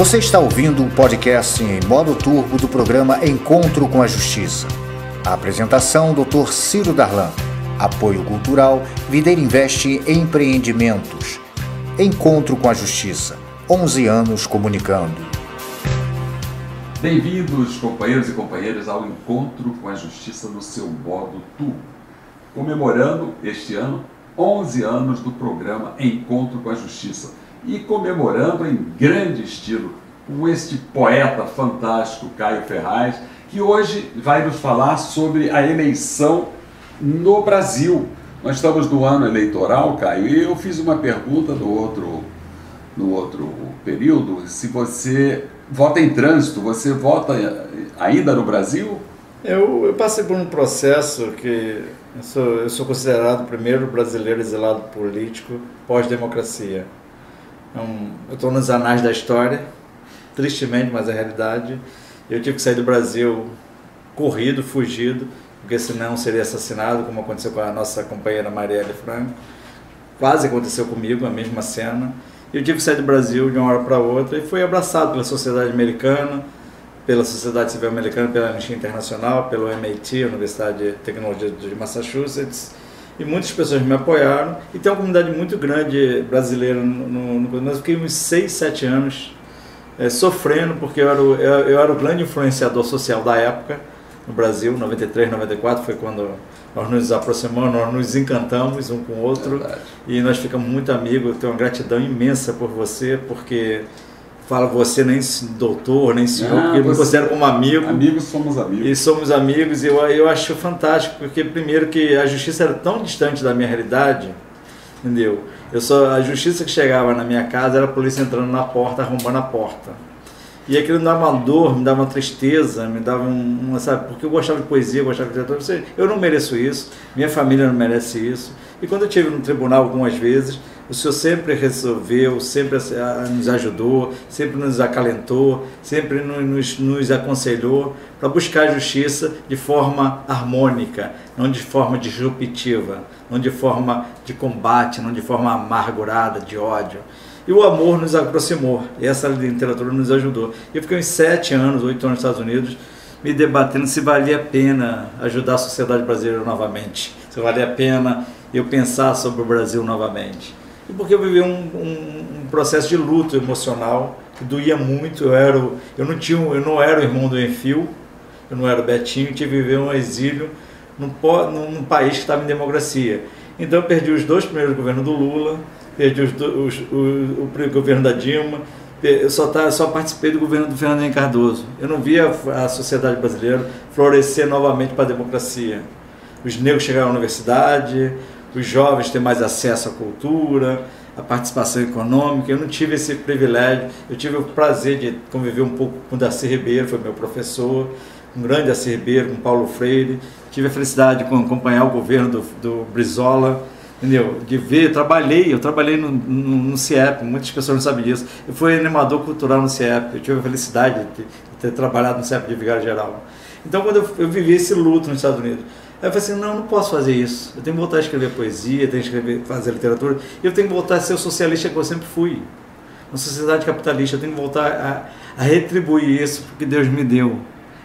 Você está ouvindo o podcast em modo turbo do programa Encontro com a Justiça. A apresentação, Dr. Ciro Darlan. Apoio Cultural, Videira Investe Empreendimentos. Encontro com a Justiça. 11 anos comunicando. Bem-vindos, companheiros e companheiras, ao Encontro com a Justiça no seu modo turbo. Comemorando este ano 11 anos do programa Encontro com a Justiça e comemorando em grande estilo com este poeta fantástico Caio Ferraz, que hoje vai nos falar sobre a eleição no Brasil. Nós estamos no ano eleitoral, Caio, e eu fiz uma pergunta no outro, no outro período, se você vota em trânsito, você vota ainda no Brasil? Eu, eu passei por um processo que eu sou, eu sou considerado o primeiro brasileiro exilado político pós-democracia. Então, eu estou nos anais da história, tristemente, mas é a realidade. Eu tive que sair do Brasil corrido, fugido, porque senão seria assassinado, como aconteceu com a nossa companheira Marielle Franco. Quase aconteceu comigo, a mesma cena. Eu tive que sair do Brasil de uma hora para outra e fui abraçado pela sociedade americana, pela Sociedade Civil Americana, pela Anistia Internacional, pelo MIT, Universidade de Tecnologia de Massachusetts, e muitas pessoas me apoiaram. E tem uma comunidade muito grande brasileira no, no, mas eu fiquei uns 6, 7 anos é, sofrendo, porque eu era, o, eu, eu, era o grande influenciador social da época no Brasil, 93, 94 foi quando nós nos aproximamos, nós nos encantamos um com o outro Verdade. e nós ficamos muito amigos. Eu tenho uma gratidão imensa por você, porque fala você nem doutor, nem senhor, ah, porque eu me considero como amigo. Amigos somos amigos. E somos amigos, e eu, eu acho fantástico, porque primeiro que a justiça era tão distante da minha realidade, entendeu? Eu só, a justiça que chegava na minha casa era a polícia entrando na porta, arrombando a porta. E aquilo me dava uma dor, me dava uma tristeza, me dava um, uma, sabe, porque eu gostava de poesia, eu gostava de literatura, eu não mereço isso, minha família não merece isso. E quando eu estive no tribunal algumas vezes, o Senhor sempre resolveu, sempre nos ajudou, sempre nos acalentou, sempre nos, nos aconselhou para buscar a justiça de forma harmônica, não de forma disruptiva, não de forma de combate, não de forma amargurada, de ódio. E o amor nos aproximou, e essa literatura nos ajudou. Eu fiquei uns sete anos, oito anos nos Estados Unidos, me debatendo se valia a pena ajudar a sociedade brasileira novamente, se valia a pena eu pensar sobre o Brasil novamente e porque eu vivi um, um, um, processo de luto emocional que doía muito. Eu, era, eu, não, tinha, eu não era o irmão do Enfio, eu não era o Betinho, tive que viver um exílio num, num, país que estava em democracia. Então eu perdi os dois primeiros governos do Lula, perdi os, os, o, o, o governo da Dilma, eu só, tá, só participei do governo do Fernando Henrique Cardoso. Eu não via a sociedade brasileira florescer novamente para a democracia. Os negros chegaram à universidade, os jovens ter mais acesso à cultura, à participação econômica. Eu não tive esse privilégio. Eu tive o prazer de conviver um pouco com o Darcy Ribeiro, foi meu professor, um grande Darcy Ribeiro, com Paulo Freire. Tive a felicidade de acompanhar o governo do, do Brizola, entendeu? De ver, trabalhei, eu trabalhei no, no, no CIEP, muitas pessoas não sabem disso. Eu fui animador cultural no CIEP, eu tive a felicidade de ter, de ter trabalhado no CIEP de Vigário Geral. Então, quando eu, eu vivi esse luto nos Estados Unidos, Aí eu falei assim, não, não posso fazer isso. Eu tenho que voltar a escrever poesia, tenho que escrever, fazer literatura. Eu tenho que voltar a ser o socialista que eu sempre fui. Uma sociedade capitalista, eu tenho que voltar a, a retribuir isso que Deus me deu.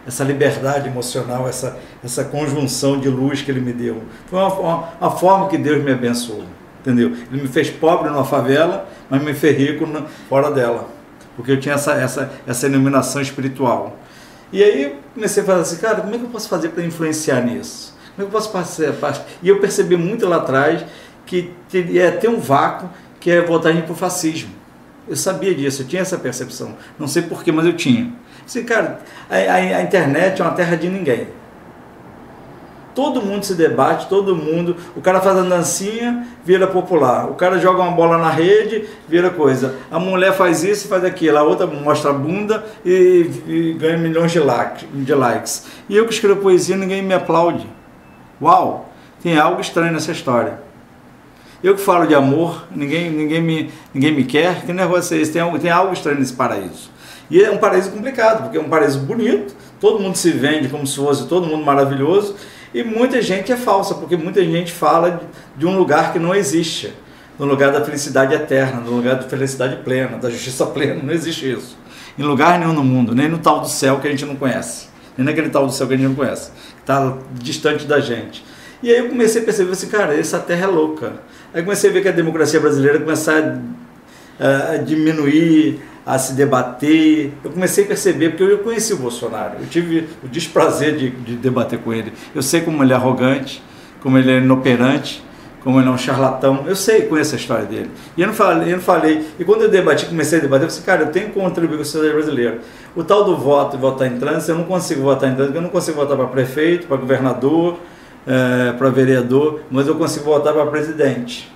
Essa liberdade emocional, essa, essa conjunção de luz que Ele me deu. Foi uma, uma, uma forma que Deus me abençoou. Entendeu? Ele me fez pobre numa favela, mas me fez rico fora dela. Porque eu tinha essa, essa, essa iluminação espiritual. E aí comecei a falar assim, cara, como é que eu posso fazer para influenciar nisso? Como é eu posso participar? E eu percebi muito lá atrás que ia ter um vácuo que é voltar para o fascismo. Eu sabia disso, eu tinha essa percepção. Não sei porquê, mas eu tinha. Assim, cara, a, a, a internet é uma terra de ninguém. Todo mundo se debate, todo mundo. O cara faz a dancinha, vira popular. O cara joga uma bola na rede, vira coisa. A mulher faz isso, faz aquilo. A outra mostra a bunda e, e ganha milhões de, de likes. E eu que escrevo poesia, ninguém me aplaude. Uau, tem algo estranho nessa história. Eu que falo de amor, ninguém, ninguém, me, ninguém me quer, que negócio é esse? Tem, tem algo estranho nesse paraíso. E é um paraíso complicado, porque é um paraíso bonito, todo mundo se vende como se fosse todo mundo maravilhoso, e muita gente é falsa, porque muita gente fala de, de um lugar que não existe, no lugar da felicidade eterna, no lugar da felicidade plena, da justiça plena, não existe isso. em lugar nenhum no mundo, nem no tal do céu que a gente não conhece, nem naquele tal do céu que a gente não conhece, está distante da gente. E aí eu comecei a perceber assim, cara, essa terra é louca. Aí comecei a ver que a democracia brasileira começar a, a diminuir, a se debater. Eu comecei a perceber, porque eu conheci o Bolsonaro, eu tive o desprazer de, de debater com ele. Eu sei como ele é arrogante, como ele é inoperante, como ele é um charlatão. Eu sei, conheço a história dele. E eu não falei, eu não falei. E quando eu debati, comecei a debater, eu disse, cara, eu tenho que contribuir com a sociedade brasileira. O tal do voto e votar em trânsito, eu não consigo votar em trânsito, eu não consigo votar para prefeito, para governador, é, para vereador, mas eu consigo votar para presidente.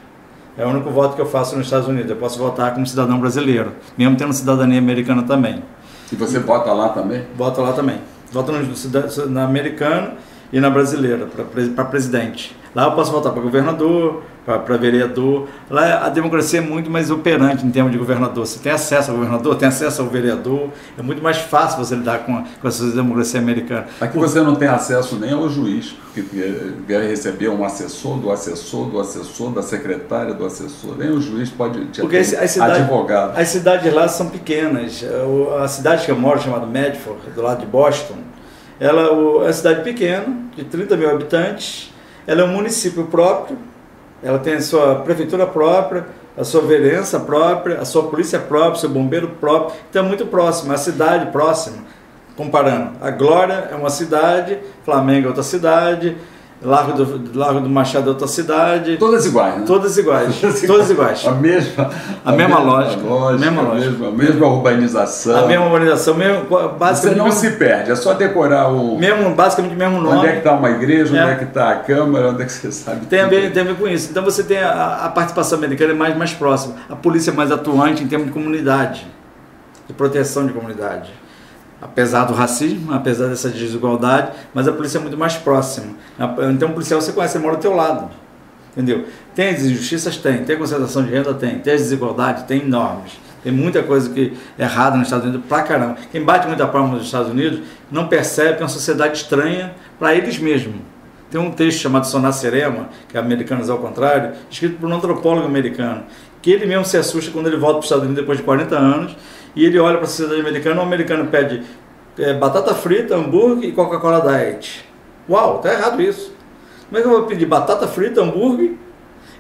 É o único voto que eu faço nos Estados Unidos. Eu posso votar como cidadão brasileiro, mesmo tendo cidadania americana também. E você vota lá também? Voto lá também. Voto no, na americana e na brasileira, para presidente. Lá eu posso votar para governador, para vereador. Lá a democracia é muito mais operante em termos de governador. Você tem acesso ao governador, tem acesso ao vereador. É muito mais fácil você lidar com, a, com essa democracia americana. Aqui você não tem acesso nem ao juiz, que vai receber um assessor do assessor, do assessor, da secretária do assessor. Nem o juiz pode te Porque as cidade, advogado. As cidades lá são pequenas. A cidade que eu moro, chamada Medford, do lado de Boston, ela é uma cidade pequena, de 30 mil habitantes ela é um município próprio, ela tem a sua prefeitura própria, a sua vereança própria, a sua polícia própria, seu bombeiro próprio, então é muito próximo, a cidade próxima, comparando. A Glória é uma cidade, Flamengo é outra cidade, Largo do, Largo do Machado é outra cidade. Todas iguais, né? Todas iguais. Todas iguais. A mesma, a, a mesma, mesma lógica. lógica. Mesma lógica. A mesma, a mesma urbanização. A mesma urbanização, mesmo, basicamente. Você não se perde, é só decorar o. Mesmo, basicamente o mesmo nome. Onde é que está uma igreja, é. onde é que está a Câmara, onde é que você sabe. Tem a, ver, tem a ver com isso. Então você tem a, a participação americana é mais, mais próxima. A polícia é mais atuante em termos de comunidade, de proteção de comunidade apesar do racismo, apesar dessa desigualdade, mas a polícia é muito mais próxima. Então, o policial você conhece, ele mora ao teu lado. Entendeu? Tem as injustiças? Tem. Tem concentração de renda? Tem. Tem as desigualdades? Tem enormes. Tem muita coisa que é errada nos Estados Unidos pra caramba. Quem bate muita palma nos Estados Unidos não percebe que é uma sociedade estranha para eles mesmos. Tem um texto chamado Sonar Serema, que é Americanos ao Contrário, escrito por um antropólogo americano, que ele mesmo se assusta quando ele volta para os Estados Unidos depois de 40 anos e ele olha para a sociedade americana, o americano pede é, batata frita, hambúrguer e Coca-Cola Diet. Uau, tá errado isso. Como é que eu vou pedir batata frita, hambúrguer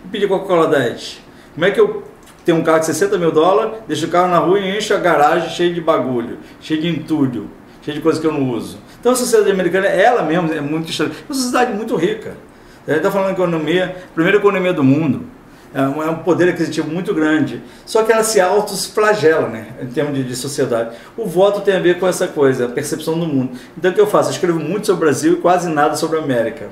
e pedir Coca-Cola Diet? Como é que eu tenho um carro de 60 mil dólares, deixo o carro na rua e encho a garagem cheio de bagulho, cheio de entulho, cheio de coisas que eu não uso? Então a sociedade americana, ela mesma é muito estranha. É uma sociedade muito rica. A gente está falando de economia, primeira economia do mundo é um, é um poder aquisitivo muito grande. Só que ela se autoflagela, né, em termos de, de, sociedade. O voto tem a ver com essa coisa, a percepção do mundo. Então o que eu faço? Eu escrevo muito sobre o Brasil e quase nada sobre a América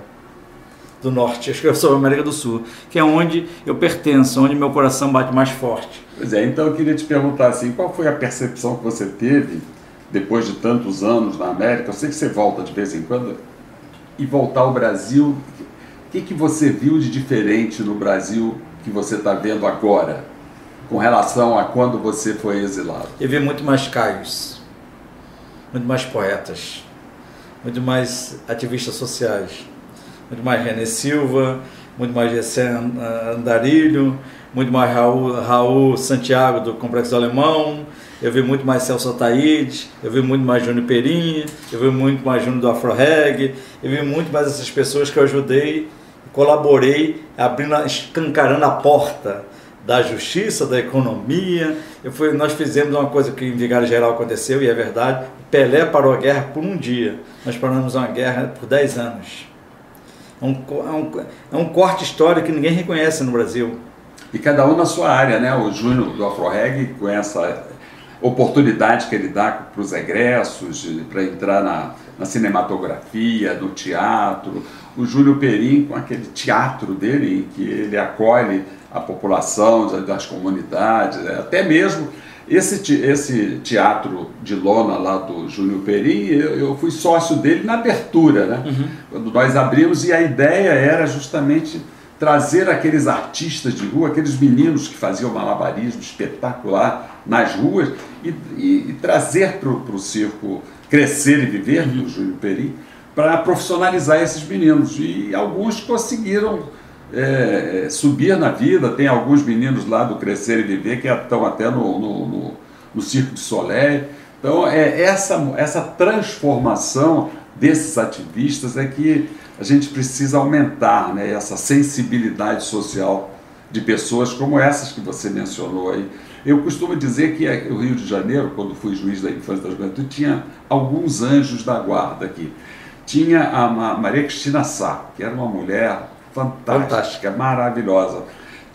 do Norte. Eu escrevo sobre a América do Sul, que é onde eu pertenço, onde meu coração bate mais forte. Pois é, então eu queria te perguntar assim, qual foi a percepção que você teve depois de tantos anos na América? Eu sei que você volta de vez em quando e voltar ao Brasil. O que, que você viu de diferente no Brasil que você está vendo agora com relação a quando você foi exilado? Eu vi muito mais Caios, muito mais poetas, muito mais ativistas sociais, muito mais René Silva, muito mais Gessé Andarilho, muito mais Raul, Raul Santiago do Complexo Alemão, eu vi muito mais Celso Ataíde, eu vi muito mais Júnior eu vi muito mais Júnior do Afro Reg, eu vi muito mais essas pessoas que eu ajudei colaborei abrindo, escancarando a porta da justiça, da economia. Eu fui, nós fizemos uma coisa que em Vigário Geral aconteceu, e é verdade, Pelé parou a guerra por um dia, nós paramos uma guerra por 10 anos. É um, é um, é um corte histórico que ninguém reconhece no Brasil. E cada um na sua área, né? O Júnior do AfroReg, com essa oportunidade que ele dá para os egressos, para entrar na, na cinematografia, no teatro, o Júlio Perim com aquele teatro dele, em que ele acolhe a população das comunidades, né? até mesmo esse, esse teatro de lona lá do Júlio Perim, eu, eu, fui sócio dele na abertura, né? Uhum. quando nós abrimos, e a ideia era justamente trazer aqueles artistas de rua, aqueles meninos que faziam malabarismo espetacular nas ruas, e, e, e trazer para o circo Crescer e Viver, uhum. do Júlio Perim, para profissionalizar esses meninos. E alguns conseguiram é, é, subir na vida. Tem alguns meninos lá do Crescer e Viver que estão até no, no, no, no Circo de Soleil. Então, é essa, essa transformação desses ativistas é que a gente precisa aumentar né, essa sensibilidade social de pessoas como essas que você mencionou aí. Eu costumo dizer que o Rio de Janeiro, quando fui juiz da infância da juventude, tinha alguns anjos da guarda aqui. Tinha a Maria Cristina Sá, que era uma mulher fantástica, fantástica. maravilhosa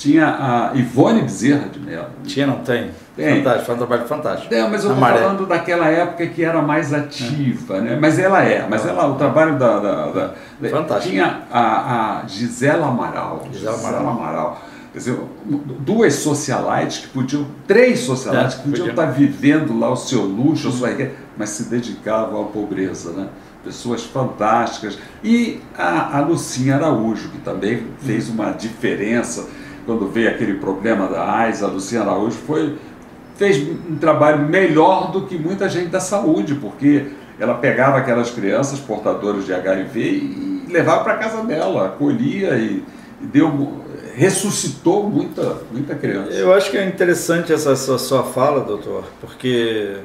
tinha a Ivone Bezerra de Mello. Tinha, não tem? Fantástico, foi um trabalho fantástico. É, mas eu estou falando daquela época que era mais ativa, é. né? Mas ela é, mas ela, o trabalho da. da, da Fantástico. Tinha a, a Gisela Amaral. Gisela, Gisela Amaral. Amaral. Quer dizer, duas socialites que podiam, três socialites é, que podiam estar vivendo lá o seu luxo, a sua riqueza, mas se dedicavam à pobreza, né? pessoas fantásticas. E a, a Lucinha Araújo, que também fez uma diferença quando veio aquele problema da AIDS, a Luciana Araújo foi, fez um trabalho melhor do que muita gente da saúde, porque ela pegava aquelas crianças portadoras de HIV e levava para casa dela, acolhia e, e deu ressuscitou muita, muita criança. Eu acho que é interessante essa, essa sua fala, doutor, porque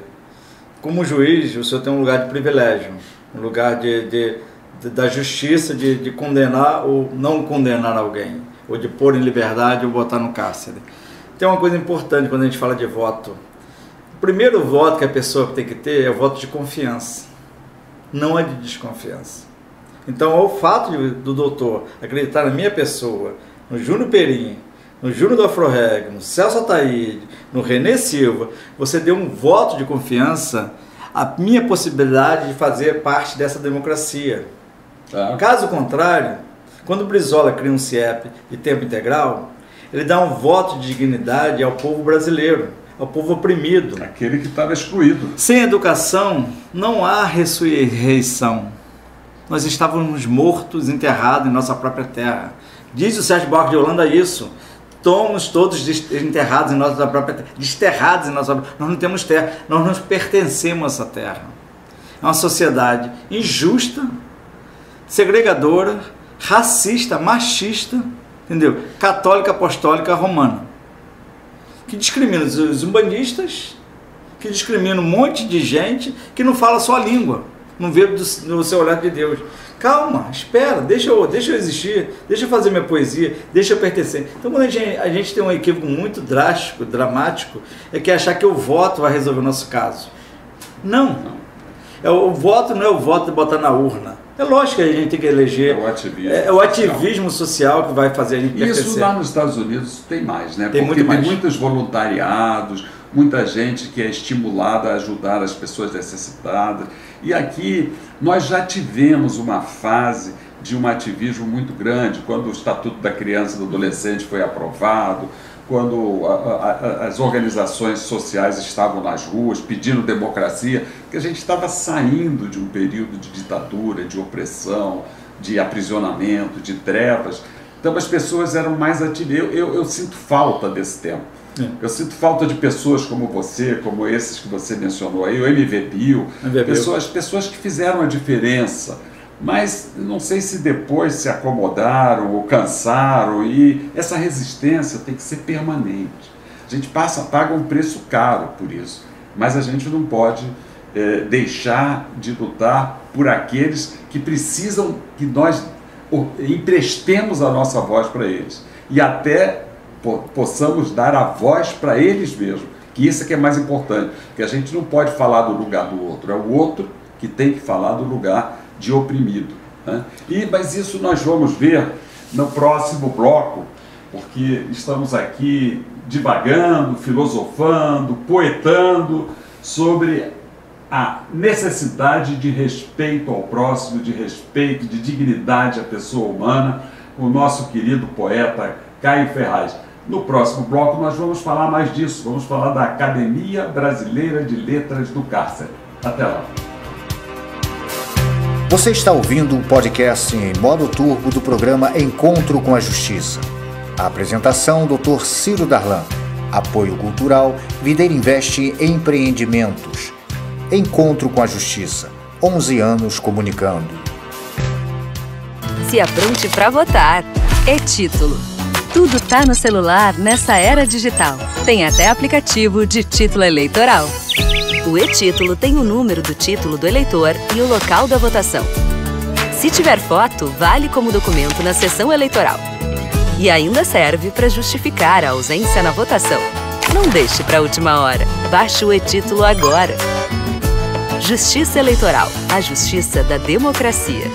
como juiz o senhor tem um lugar de privilégio, um lugar de, de, de da justiça, de, de condenar ou não condenar alguém ou de pôr em liberdade ou botar no cárcere. Tem uma coisa importante quando a gente fala de voto. O primeiro voto que a pessoa tem que ter é o voto de confiança, não é de desconfiança. Então, o fato de, do doutor acreditar na minha pessoa, no Júnior Perim, no Júnior do Afroreg, no Celso Ataíde, no Renê Silva, você deu um voto de confiança à minha possibilidade de fazer parte dessa democracia. Tá. Caso contrário, quando o Brizola cria um CIEP de tempo integral, ele dá um voto de dignidade ao povo brasileiro, ao povo oprimido. Aquele que estava excluído. Sem educação, não há ressurreição. Nós estávamos mortos, enterrados em nossa própria terra. Diz o Sérgio Buarque de Holanda isso. Estamos todos enterrados em nossa própria terra, desterrados em nossa Nós não temos terra, nós não pertencemos a essa terra. É uma sociedade injusta, segregadora, racista, machista, entendeu? Católica, apostólica, romana. Que discrimina os umbandistas, que discrimina um monte de gente que não fala só a língua, não vê no seu olhar de Deus. Calma, espera, deixa eu, deixa eu existir, deixa eu fazer minha poesia, deixa eu pertencer. Então, quando a gente, a gente tem um equívoco muito drástico, dramático, é que é achar que o voto vai resolver o nosso caso. Não. É, o voto não é o voto de botar na urna. É lógico que a gente tem que eleger. É o ativismo. É, é o ativismo social. que vai fazer a gente pertencer. Isso lá nos Estados Unidos tem mais, né? Tem Porque muito mais. tem muitos voluntariados, muita gente que é estimulada a ajudar as pessoas necessitadas. E aqui nós já tivemos uma fase de um ativismo muito grande, quando o Estatuto da Criança e do Adolescente foi aprovado, quando a, a, as organizações sociais estavam nas ruas pedindo democracia, que a gente estava saindo de um período de ditadura, de opressão, de aprisionamento, de trevas. Então as pessoas eram mais ativas. Eu, eu, eu sinto falta desse tempo. É. Eu sinto falta de pessoas como você, como esses que você mencionou aí, o MV Bill, pessoas, pessoas que fizeram a diferença mas não sei se depois se acomodaram ou cansaram e essa resistência tem que ser permanente. A gente passa, paga um preço caro por isso, mas a gente não pode é, deixar de lutar por aqueles que precisam que nós emprestemos a nossa voz para eles e até possamos dar a voz para eles mesmos, que isso é que é mais importante, que a gente não pode falar do lugar do outro, é o outro que tem que falar do lugar de oprimido. Né? E, mas isso nós vamos ver no próximo bloco, porque estamos aqui divagando, filosofando, poetando sobre a necessidade de respeito ao próximo, de respeito, de dignidade à pessoa humana, o nosso querido poeta Caio Ferraz. No próximo bloco nós vamos falar mais disso, vamos falar da Academia Brasileira de Letras do Cárcere. Até lá. Você está ouvindo o podcast em modo turbo do programa Encontro com a Justiça. A apresentação, Dr. Ciro Darlan. Apoio cultural, Videira Investe Empreendimentos. Encontro com a Justiça. 11 anos comunicando. Se apronte para votar. É título. Tudo tá no celular nessa era digital. Tem até aplicativo de título eleitoral. O e-título tem o número do título do eleitor e o local da votação. Se tiver foto, vale como documento na sessão eleitoral. E ainda serve para justificar a ausência na votação. Não deixe para a última hora. Baixe o e-título agora. Justiça Eleitoral, a justiça da democracia.